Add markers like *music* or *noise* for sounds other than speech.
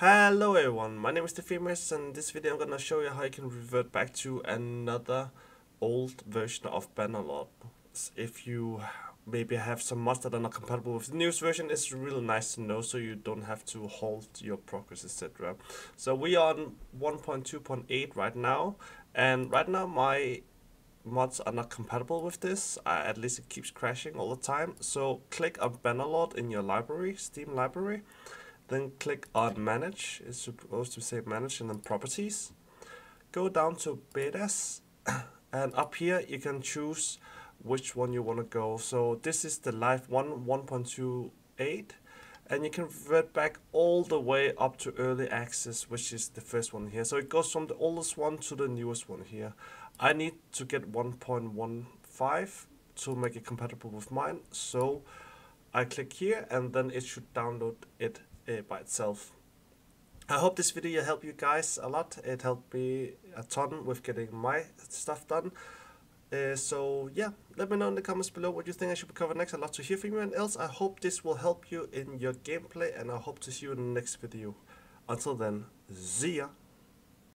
Hello everyone, my name is Famous and in this video I'm gonna show you how you can revert back to another old version of Bannerlord. If you maybe have some mods that are not compatible with the newest version, it's really nice to know so you don't have to halt your progress etc. So we are on 1.2.8 right now and right now my mods are not compatible with this, at least it keeps crashing all the time. So click on Bannerlord in your library, Steam library then click on manage, it's supposed to say manage and then properties. Go down to betas *coughs* and up here you can choose which one you want to go. So this is the live one 1.28 and you can revert back all the way up to early access which is the first one here. So it goes from the oldest one to the newest one here. I need to get 1.15 to make it compatible with mine. So I click here and then it should download it uh, by itself. I hope this video helped you guys a lot. It helped me a ton with getting my stuff done. Uh, so yeah, let me know in the comments below what you think I should cover next. I'd love to hear from you and else. I hope this will help you in your gameplay and I hope to see you in the next video. Until then, see ya!